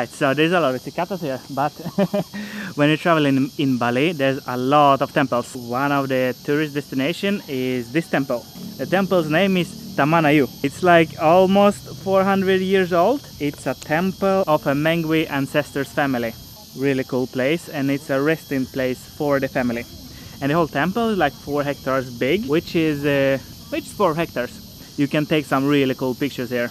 Right, so there's a lot of cicadas here, but when you travel in, in Bali, there's a lot of temples. One of the tourist destination is this temple. The temple's name is Taman Ayun. It's like almost 400 years old. It's a temple of a Mengwi ancestors family. Really cool place and it's a resting place for the family. And the whole temple is like 4 hectares big, which is uh, which is 4 hectares. You can take some really cool pictures here.